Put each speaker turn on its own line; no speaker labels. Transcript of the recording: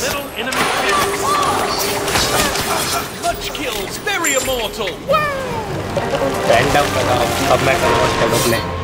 little enemy pit. Clutch kills, very immortal.
Random लगा अब मैं करूँगा चलो